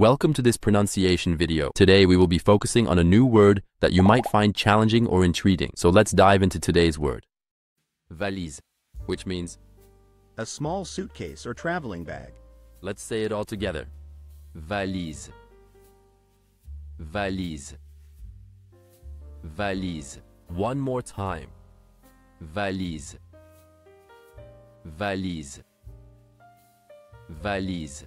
Welcome to this pronunciation video. Today we will be focusing on a new word that you might find challenging or intriguing. So let's dive into today's word. Valise, which means, A small suitcase or traveling bag. let's say it all together. Valise. Valise. Valise. One more time. Valise. Valise. Valise.